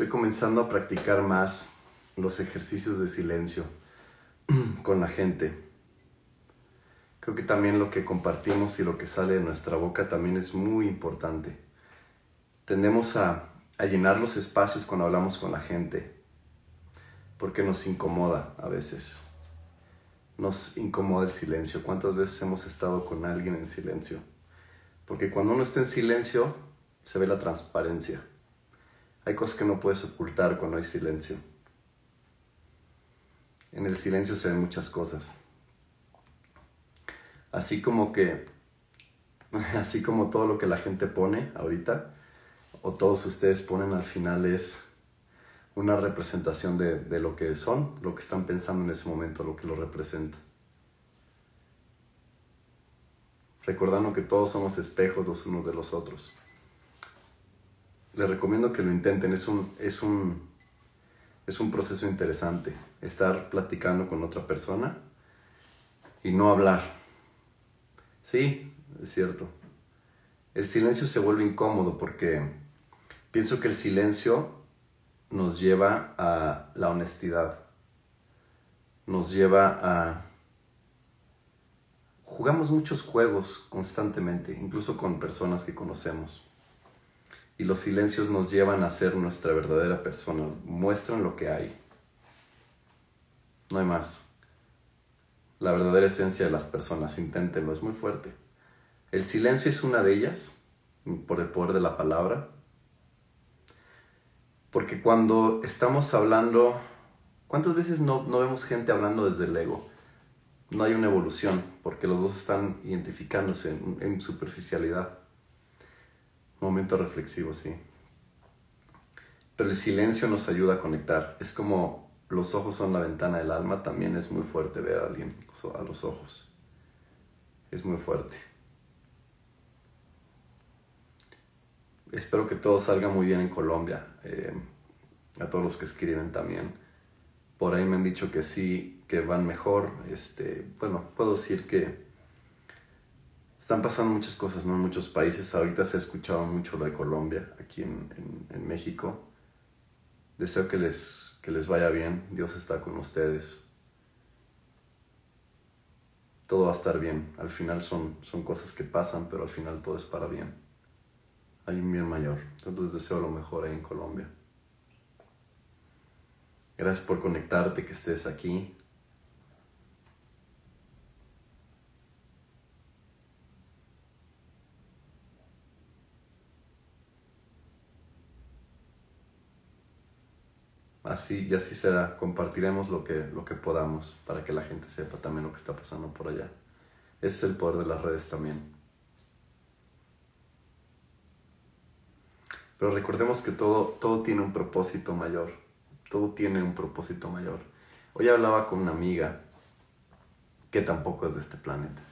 Estoy comenzando a practicar más los ejercicios de silencio con la gente. Creo que también lo que compartimos y lo que sale de nuestra boca también es muy importante. Tendemos a, llenar los espacios cuando hablamos con la gente, porque nos incomoda a veces. Nos incomoda el silencio. ¿Cuántas veces hemos estado con alguien en silencio? Porque cuando uno está en silencio, se ve la transparencia. Hay cosas que no puedes ocultar cuando hay silencio. En el silencio se ven muchas cosas. Así como que, así como todo lo que la gente pone ahorita, o todos ustedes ponen al final es una representación de, de lo que son, lo que están pensando en ese momento, lo que lo representa. Recordando que todos somos espejos los unos de los otros. Les recomiendo que lo intenten, es un, es un, es un proceso interesante, estar platicando con otra persona y no hablar Sí, es cierto. El silencio se vuelve incómodo porque pienso que el silencio nos lleva a la honestidad, nos lleva a... Jugamos muchos juegos constantemente, incluso con personas que conocemos. Y los silencios nos llevan a ser nuestra verdadera persona, muestran lo que hay. No hay más la verdadera esencia de las personas. Inténtenlo, es muy fuerte. El silencio es una de ellas, por el poder de la palabra. Porque cuando estamos hablando, ¿cuántas veces no, vemos gente hablando desde el ego? No hay una evolución, porque los dos están identificándose en, en superficialidad. Momento reflexivo, sí. Pero el silencio nos ayuda a conectar. Es como los ojos son la ventana del alma, también es muy fuerte ver a alguien a los ojos. Es muy fuerte. Espero que todo salga muy bien en Colombia. Eh, a todos los que escriben también. Por ahí me han dicho que sí, que van mejor. Este, bueno, puedo decir que están pasando muchas cosas en muchos países. Ahorita se ha escuchado mucho lo de Colombia, aquí en México. Deseo que les que les vaya bien, Dios está con ustedes. Todo va a estar bien, al final son, son cosas que pasan, pero al final todo es para bien. Hay un bien mayor, entonces deseo lo mejor ahí en Colombia. Gracias por conectarte, que estés aquí. Así y así será. Compartiremos lo que, lo que podamos para que la gente sepa también lo que está pasando por allá. Ese es el poder de las redes también. Pero recordemos que todo, todo tiene un propósito mayor. Todo tiene un propósito mayor. Hoy hablaba con una amiga que tampoco es de este planeta.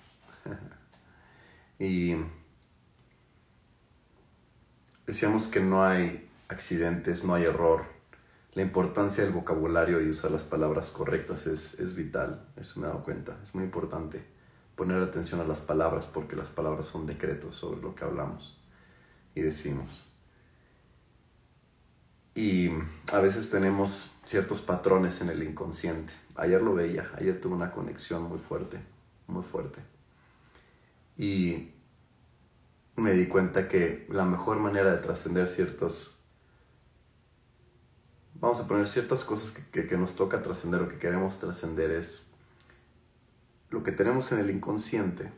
y decíamos que no hay accidentes, no hay error, la importancia del vocabulario y usar las palabras correctas es, es vital, eso me he dado cuenta, es muy importante poner atención a las palabras porque las palabras son decretos sobre lo que hablamos y decimos. Y a veces tenemos ciertos patrones en el inconsciente. Ayer lo veía, ayer tuve una conexión muy fuerte, muy fuerte. Y me di cuenta que la mejor manera de trascender ciertos vamos a poner ciertas cosas que, nos toca trascender o que queremos trascender es lo que tenemos en el inconsciente,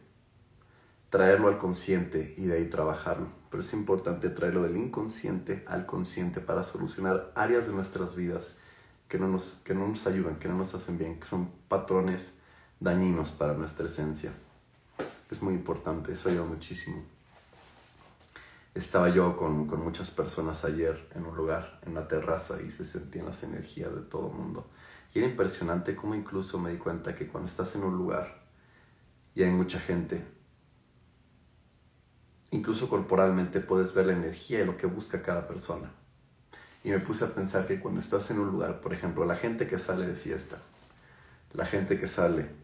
traerlo al consciente y de ahí trabajarlo. Pero es importante traerlo del inconsciente al consciente para solucionar áreas de nuestras vidas que no nos, que no nos ayudan, que no nos hacen bien, que son patrones dañinos para nuestra esencia. Es muy importante, eso ayuda muchísimo estaba yo con, con, muchas personas ayer en un lugar, en una terraza, y se sentían las energías de todo el mundo. Y era impresionante cómo incluso me di cuenta que cuando estás en un lugar y hay mucha gente, incluso corporalmente puedes ver la energía y lo que busca cada persona. Y me puse a pensar que cuando estás en un lugar, por ejemplo, la gente que sale de fiesta, la gente que sale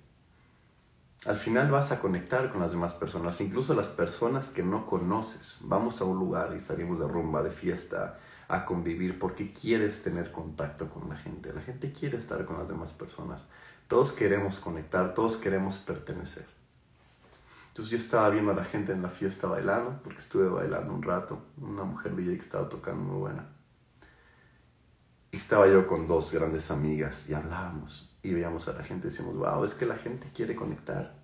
al final vas a conectar con las demás personas, incluso las personas que no conoces. Vamos a un lugar y salimos de rumba, de fiesta, a convivir porque quieres tener contacto con la gente. La gente quiere estar con las demás personas. Todos queremos conectar, todos queremos pertenecer. Entonces yo estaba viendo a la gente en la fiesta bailando, porque estuve bailando un rato, una mujer DJ que estaba tocando muy buena. Y estaba yo con dos grandes amigas y hablábamos y veíamos a la gente y decíamos, wow, es que la gente quiere conectar.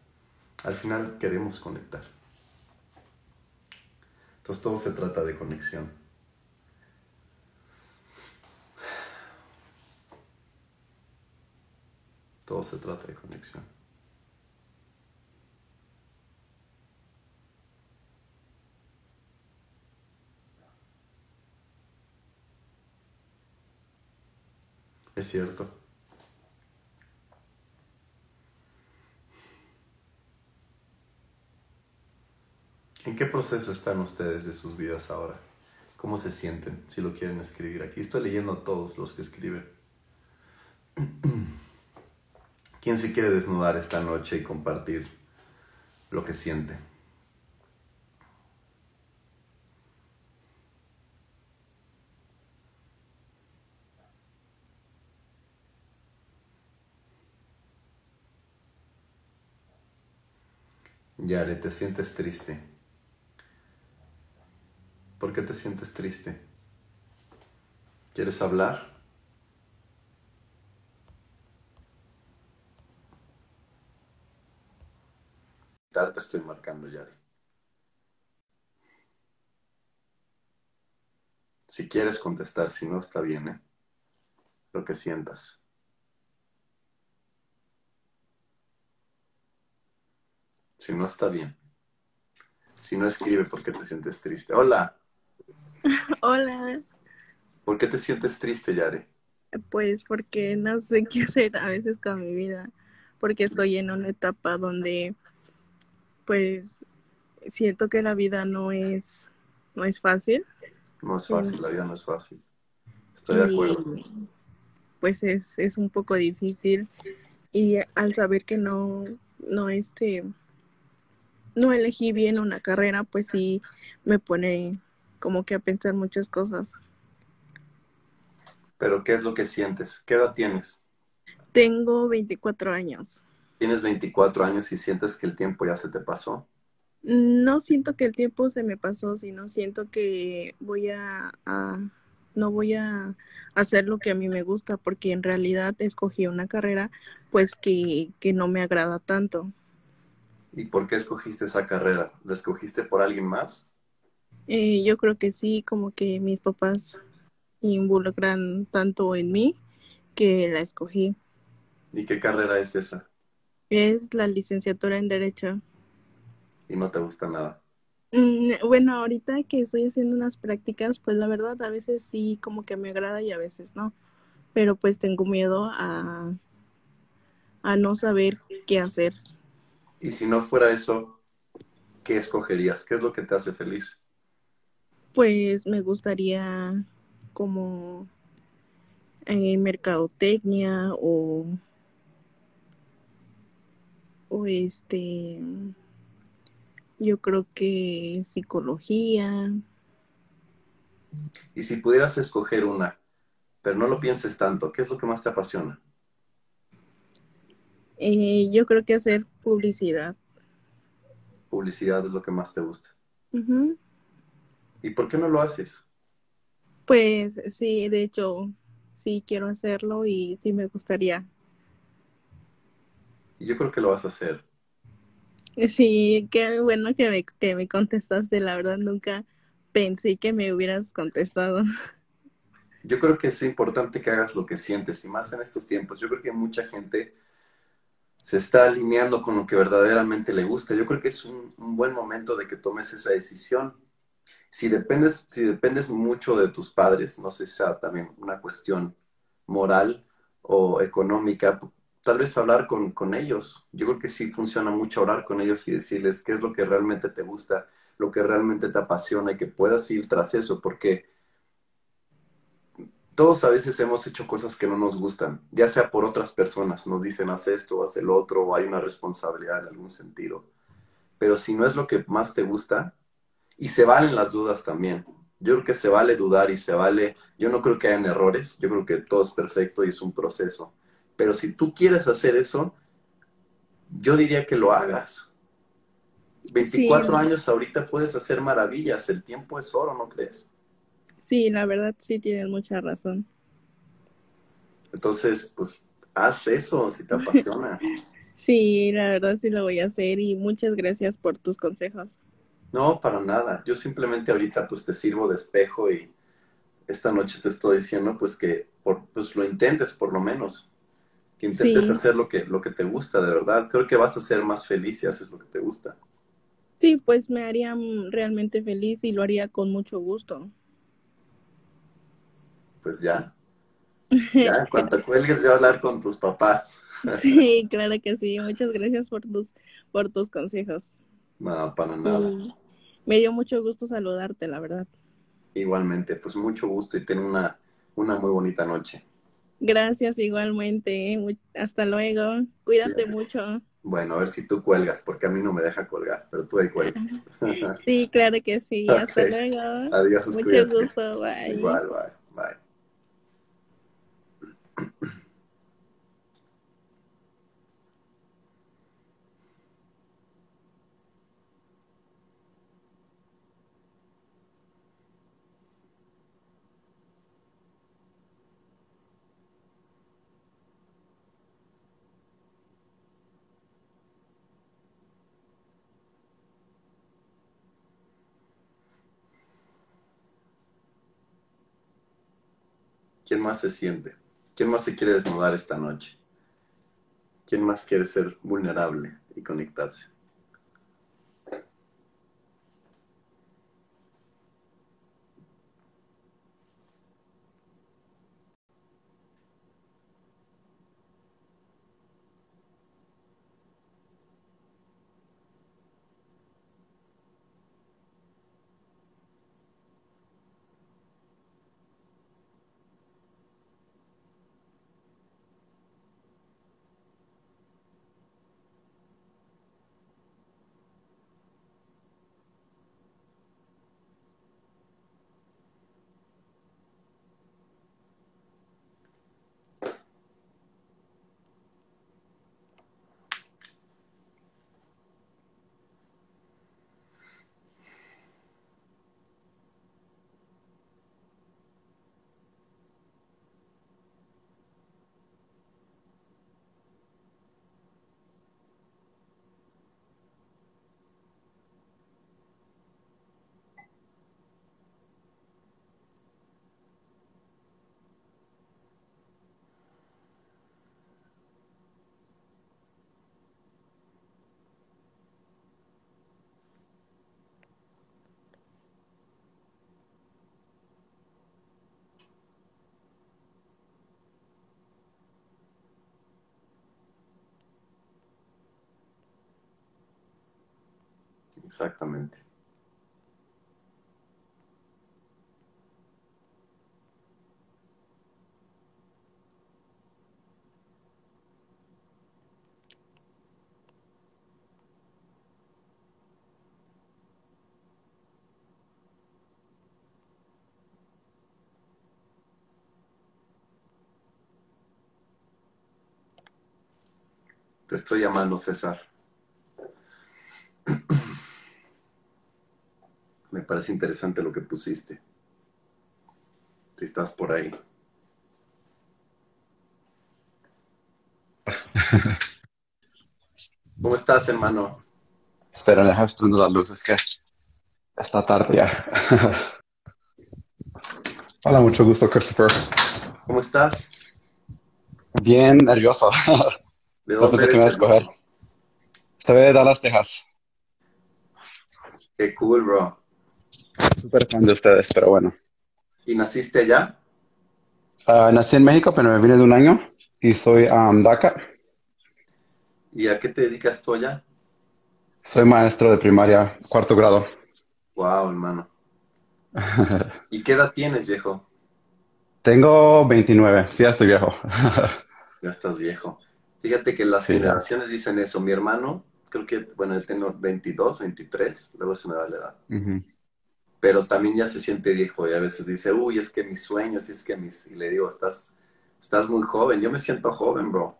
Al final queremos conectar. Entonces todo se trata de conexión. Todo se trata de conexión. Es cierto. ¿En qué proceso están ustedes de sus vidas ahora? ¿Cómo se sienten? Si lo quieren escribir aquí. Estoy leyendo a todos los que escriben. ¿Quién se quiere desnudar esta noche y compartir lo que siente? Yare, te sientes triste. ¿Por qué te sientes triste? ¿Quieres hablar? te estoy marcando, Yari. Si quieres contestar, si no, está bien, ¿eh? Lo que sientas. Si no, está bien. Si no, escribe por qué te sientes triste. Hola. Hola. ¿Por qué te sientes triste, Yare? Pues porque no sé qué hacer a veces con mi vida. Porque estoy en una etapa donde pues siento que la vida no es, no es fácil. No es fácil, la vida no es fácil. Estoy de acuerdo. Pues es, es un poco difícil y al saber que no, no este, no elegí bien una carrera, pues sí me pone como que a pensar muchas cosas. Pero ¿qué es lo que sientes? ¿Qué edad tienes? Tengo 24 años tienes 24 años y sientes que el tiempo ya se te pasó? No siento que el tiempo se me pasó, sino siento que voy a, no voy a hacer lo que a mí me gusta, porque en realidad escogí una carrera pues que, que no me agrada tanto. ¿Y por qué escogiste esa carrera? ¿La escogiste por alguien más? Eh, yo creo que sí, como que mis papás involucran tanto en mí que la escogí. ¿Y qué carrera es esa? Es la licenciatura en Derecho. ¿Y no te gusta nada? Mm, bueno, ahorita que estoy haciendo unas prácticas, pues la verdad a veces sí como que me agrada y a veces no. Pero pues tengo miedo a, a no saber qué hacer. Y si no fuera eso, ¿qué escogerías? ¿Qué es lo que te hace feliz? Pues me gustaría como en eh, mercadotecnia o o este, yo creo que psicología. Y si pudieras escoger una, pero no lo pienses tanto, ¿qué es lo que más te apasiona? Eh, yo creo que hacer publicidad. Publicidad es lo que más te gusta. ¿Y por qué no lo haces? Pues sí, de hecho, sí quiero hacerlo y sí me gustaría yo creo que lo vas a hacer. Sí, qué bueno que me, que me contestaste. La verdad, nunca pensé que me hubieras contestado. Yo creo que es importante que hagas lo que sientes y más en estos tiempos. Yo creo que mucha gente se está alineando con lo que verdaderamente le gusta. Yo creo que es un, un buen momento de que tomes esa decisión. Si dependes, si dependes mucho de tus padres, no sé si sea también una cuestión moral o económica, tal vez hablar con, con, ellos. Yo creo que sí funciona mucho hablar con ellos y decirles qué es lo que realmente te gusta, lo que realmente te apasiona y que puedas ir tras eso, porque todos a veces hemos hecho cosas que no nos gustan, ya sea por otras personas, nos dicen haz esto, haz el otro, o hay una responsabilidad en algún sentido. Pero si no es lo que más te gusta, y se valen las dudas también, Yo creo que se vale dudar y se vale, yo no creo que hayan errores, yo creo que todo es perfecto y es un proceso. Pero si tú quieres hacer eso, yo diría que lo hagas. 24 Sí. años ahorita puedes hacer maravillas, el tiempo es oro, ¿no crees? Sí, la verdad sí tienes mucha razón. Entonces, pues haz eso si te apasiona. Sí, la verdad sí lo voy a hacer y muchas gracias por tus consejos. No, para nada. Yo simplemente ahorita pues te sirvo de espejo y esta noche te estoy diciendo pues que por, pues lo intentes por lo menos. Que intentes Sí. hacer lo que, lo que te gusta, de verdad. Creo que vas a ser más feliz si haces lo que te gusta. Sí, pues me haría mm, realmente feliz y lo haría con mucho gusto. Pues ya, ya, en cuanto cuelgues ya hablar con tus papás. Sí, claro que sí. Muchas gracias por tus, por tus consejos. No, para nada. Y me dio mucho gusto saludarte, la verdad. Igualmente, pues mucho gusto y ten una, una muy bonita noche. Gracias igualmente. Mu- Hasta luego. Cuídate mucho. Bueno, a ver si tú cuelgas, porque a mí no me deja colgar, pero tú ahí cuelgas. Sí, claro que sí. Hasta luego. Adiós, Mucho cuídate. gusto. Bye. Igual, bye, bye. ¿Quién más se siente? ¿Quién más se quiere desnudar esta noche? ¿Quién más quiere ser vulnerable y conectarse? Exactamente. Te estoy llamando, César. Me parece interesante lo que pusiste. Si estás por ahí. ¿Cómo estás, hermano? Espera, deja prender la luz, es que está tarde ya. Hola, mucho gusto, Christopher. ¿Cómo estás? Bien nervioso. ¿De No dónde pensé que me iba a eres? escoger. hermano? Estoy de Dallas, Texas. Qué cool, bro. Súper fan de ustedes, pero bueno. ¿Y naciste allá? Ah, nací en México, pero me vine de un año y soy um, DACA. ¿Y a qué te dedicas tú allá? Soy maestro de primaria, cuarto grado. Wow, hermano. ¿Y qué edad tienes, viejo? Tengo 29, sí, ya estoy viejo. Ya estás viejo. Fíjate que las Sí, ya. generaciones dicen eso. Mi hermano, creo que, bueno, él tiene 22, 23, luego se me da la edad. Pero también ya se siente viejo y a veces dice, uy, es que mis sueños, y es que mis... Y le digo, estás, estás muy joven. Yo me siento joven, bro.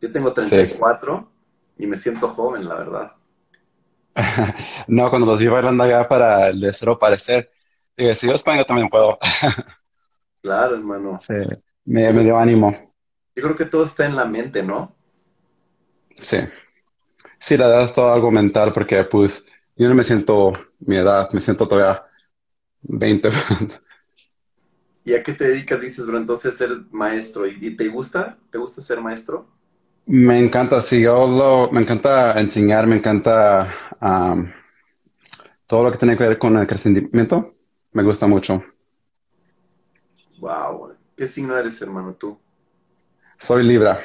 Yo tengo 34 y me siento joven, la verdad. no, cuando los vi bailando allá para el de cero parecer, dije, si yo España también puedo. claro, hermano. Sí, me, me dio ánimo. Yo creo que todo está en la mente, ¿no? Sí. Sí, la edad es todo algo mental porque pues yo no me siento mi edad, me siento todavía 20. ¿Y a qué te dedicas, dices, bro? Entonces ser maestro. ¿Y te gusta? ¿Te gusta ser maestro? Me encanta, sí, yo lo, me encanta enseñar, me encanta todo lo que tiene que ver con el crecimiento, me gusta mucho. Wow, ¿qué signo eres, hermano, tú? Soy Libra.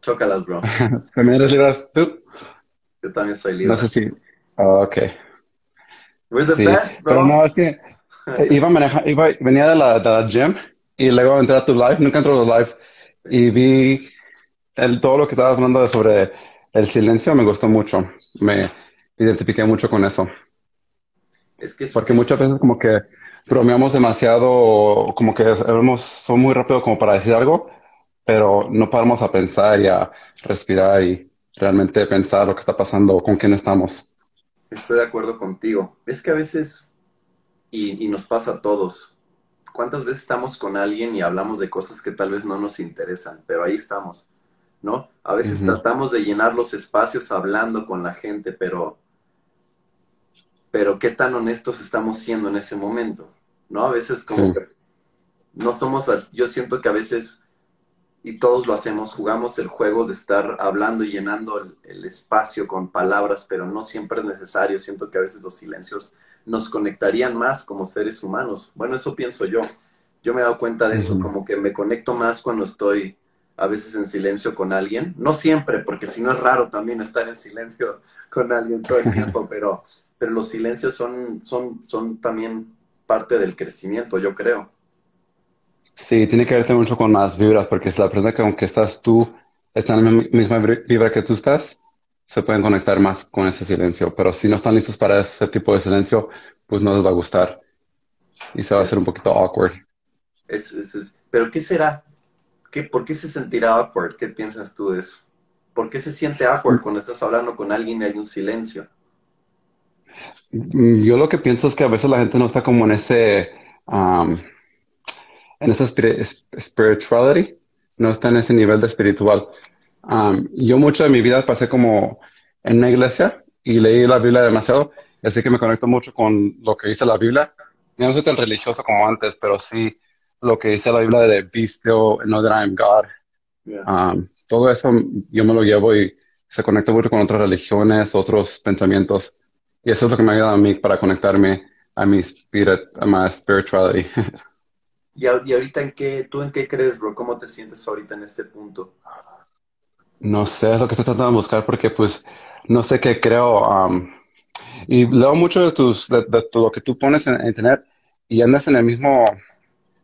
Chócalas, bro. ¿También eres Libra tú? Yo también soy Libra. No sé si... Oh, ok. We're the best, bro. Pero no, es que iba, manejar, iba venía de la, de la gym y luego entré a tu live, nunca entré a los lives y vi el, todo lo que estabas hablando sobre el silencio, me gustó mucho. Me identifiqué mucho con eso. Es que Porque muchas veces como que bromeamos demasiado, como que somos muy rápido como para decir algo, pero no paramos a pensar y a respirar y realmente pensar lo que está pasando, con quién estamos. Estoy de acuerdo contigo. Es que a veces, y, y nos pasa a todos, ¿cuántas veces estamos con alguien y hablamos de cosas que tal vez no nos interesan, pero ahí estamos, ¿no? A veces tratamos de llenar los espacios hablando con la gente, pero, pero qué tan honestos estamos siendo en ese momento, ¿no? A veces como que no somos, yo siento que a veces, y todos lo hacemos, jugamos el juego de estar hablando y llenando el, el espacio con palabras, pero no siempre es necesario. Siento que a veces los silencios nos conectarían más como seres humanos. Bueno, eso pienso yo. Yo me he dado cuenta de eso, como que me conecto más cuando estoy a veces en silencio con alguien. No siempre, porque si no es raro también estar en silencio con alguien todo el tiempo, pero, pero los silencios son, son, son también parte del crecimiento, yo creo. Sí, tiene que ver mucho con las vibras, porque es la persona que aunque estás tú, está en la misma vibra que tú estás, se pueden conectar más con ese silencio, pero si no están listos para ese tipo de silencio, pues no les va a gustar y se va a hacer un poquito awkward. pero ¿qué será? ¿Qué, ¿Por qué se sentirá awkward? ¿Qué piensas tú de eso? ¿Por qué se siente awkward cuando estás hablando con alguien y hay un silencio? Mm, yo lo que pienso es que a veces la gente no está como en ese, um, en esa spirituality, no está en ese nivel de espiritual. Um, yo mucho de mi vida pasé como en una iglesia y leí la Biblia demasiado, así que me conecto mucho con lo que dice la Biblia. Yo no soy tan religioso como antes, pero sí lo que dice la Biblia de Be still, know that I am God. Um, todo eso yo me lo llevo y se conecta mucho con otras religiones, otros pensamientos. Y eso es lo que me ayuda a mí para conectarme a mi, spirit, a mi spirituality. ¿Y, ahorita en qué, tú en qué crees, bro? ¿Cómo te sientes ahorita en este punto? No sé, es lo que estoy tratando de buscar porque pues no sé qué creo. Um, y leo mucho de, tus, de, lo que tú pones en, internet y andas en el mismo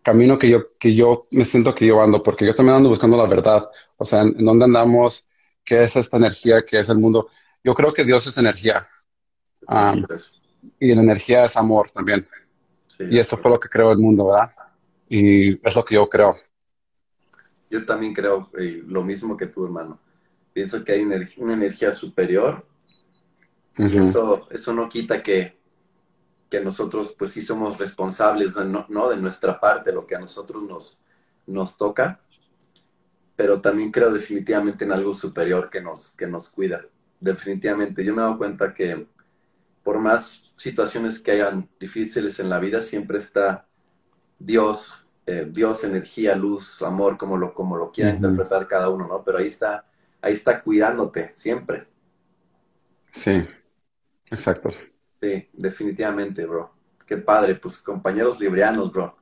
camino que yo, que yo me siento que yo ando, porque yo también ando buscando la verdad. O sea, en, dónde andamos, qué es esta energía, qué es el mundo. Yo creo que Dios es energía. Um, y la energía es amor también. y esto fue lo que creó el mundo, ¿verdad? Y es lo que yo creo. Yo también creo eh, lo mismo que tú, hermano. Pienso que hay una, energía superior y eso, eso no quita que, que nosotros pues sí somos responsables ¿no? de nuestra parte, lo que a nosotros nos, nos toca, pero también creo definitivamente en algo superior que nos, que nos cuida. Definitivamente, yo me he dado cuenta que por más situaciones que hayan difíciles en la vida, siempre está Dios eh, Dios, energía, luz, amor, como lo, como lo quiera interpretar cada uno, ¿no? Pero ahí está, ahí está cuidándote siempre. Sí, exacto. Sí, definitivamente, bro. Qué padre, pues compañeros librianos, bro.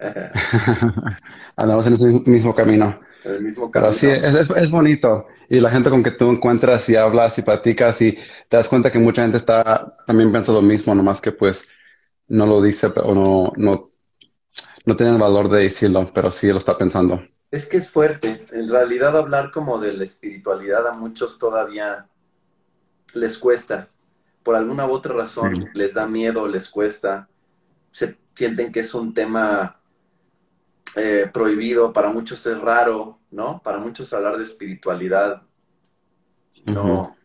Andamos en ese mismo camino. En el mismo camino. Pero sí, es, es, bonito. Y la gente con que tú encuentras y hablas y platicas y te das cuenta que mucha gente está también piensa lo mismo, nomás que pues no lo dice o no, no no tiene el valor de decirlo, pero sí lo está pensando. Es que es fuerte. En realidad hablar como de la espiritualidad a muchos todavía les cuesta, por alguna u otra razón Sí. les da miedo, les cuesta, se sienten que es un tema eh, prohibido, para muchos es raro, ¿no? Para muchos hablar de espiritualidad no,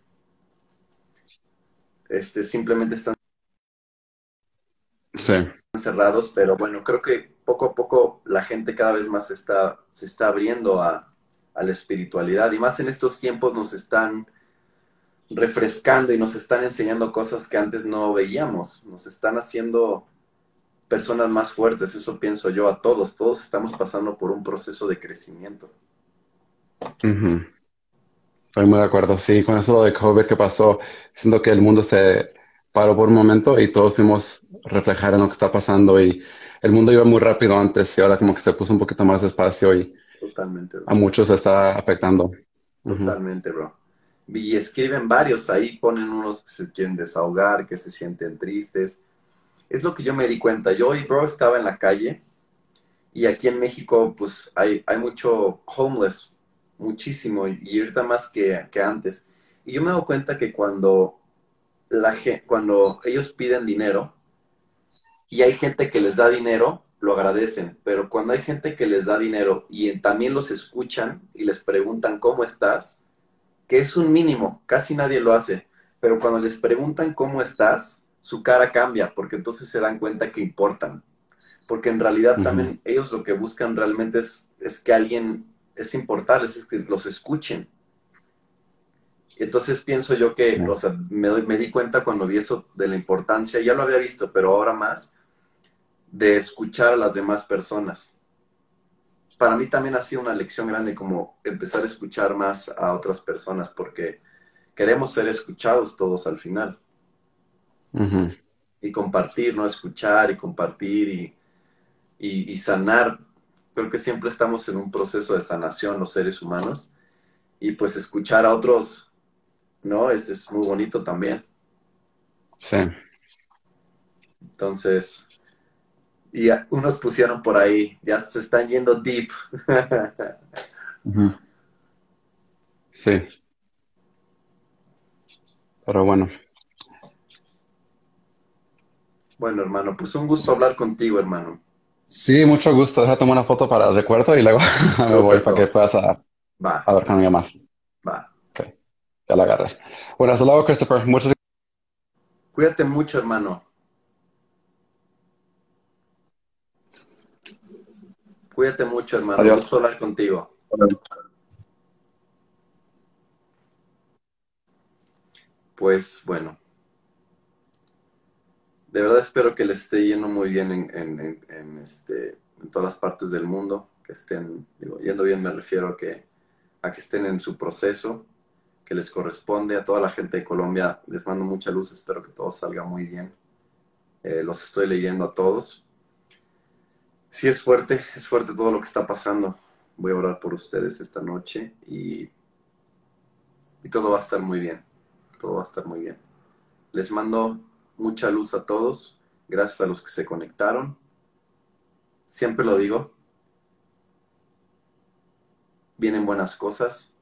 este, simplemente están Sí, cerrados, pero bueno, creo que poco a poco la gente cada vez más está, se está abriendo a, la espiritualidad y más en estos tiempos nos están refrescando y nos están enseñando cosas que antes no veíamos, nos están haciendo personas más fuertes, eso pienso yo a todos, todos estamos pasando por un proceso de crecimiento. Estoy muy de acuerdo. Sí, con eso de COVID que pasó, siento que el mundo se paró por un momento y todos fuimos reflejar en lo que está pasando y el mundo iba muy rápido antes y ahora como que se puso un poquito más despacio y Totalmente, bro. a muchos se está afectando. Totalmente, bro. Y escriben varios, ahí ponen unos que se quieren desahogar, que se sienten tristes. Es lo que yo me di cuenta. Yo hoy, bro, estaba en la calle y aquí en México, pues hay, hay mucho homeless, muchísimo, y, y ahorita más que, que antes. Y yo me dado cuenta que cuando, la, cuando ellos piden dinero y hay gente que les da dinero, lo agradecen, pero cuando hay gente que les da dinero y también los escuchan y les preguntan cómo estás, que es un mínimo, casi nadie lo hace, pero cuando les preguntan cómo estás, su cara cambia, porque entonces se dan cuenta que importan. Porque en realidad también ellos lo que buscan realmente es, es que alguien, es importarles, es que los escuchen. Entonces pienso yo que, o sea, me, doy- me di cuenta cuando vi eso de la importancia, ya lo había visto, pero ahora más, de escuchar a las demás personas. Para mí también ha sido una lección grande como empezar a escuchar más a otras personas porque queremos ser escuchados todos al final y compartir, ¿no? Escuchar y compartir y, y, y sanar. Creo que siempre estamos en un proceso de sanación los seres humanos y pues escuchar a otros, ¿no? Es, es muy bonito también. Sí. Entonces, y unos pusieron por ahí, ya se están yendo deep. Sí. Pero bueno, Bueno, hermano, pues un gusto hablar contigo, hermano. sí, mucho gusto. Deja tomar una foto para el recuerdo y luego me voy para que puedas a, Va, a ver con ella más. va. Ok, ya la agarré. Bueno, hasta luego, Christopher. Muchas Cuídate mucho, hermano. Cuídate mucho, hermano. Adiós. Gusto hablar contigo. Pues bueno. De verdad espero que les esté yendo muy bien en, en- en- en, este, en todas las partes del mundo. Que estén, digo, yendo bien me refiero a que, a que estén en su proceso que les corresponde. A toda la gente de Colombia les mando mucha luz. Espero que todo salga muy bien. Eh, los estoy leyendo a todos. Sí, es fuerte, es fuerte todo lo que está pasando. Voy a orar por ustedes esta noche y, y todo va a estar muy bien. Todo va a estar muy bien. Les mando mucha luz a todos. Gracias a los que se conectaron. Siempre lo digo. Vienen buenas cosas.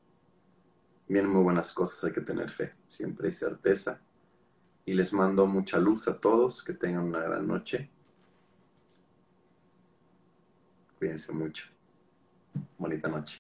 Vienen muy buenas cosas. Hay que tener fe. Siempre hay certeza. Y les mando mucha luz a todos. Que tengan una gran noche. Cuídense mucho. Bonita noche.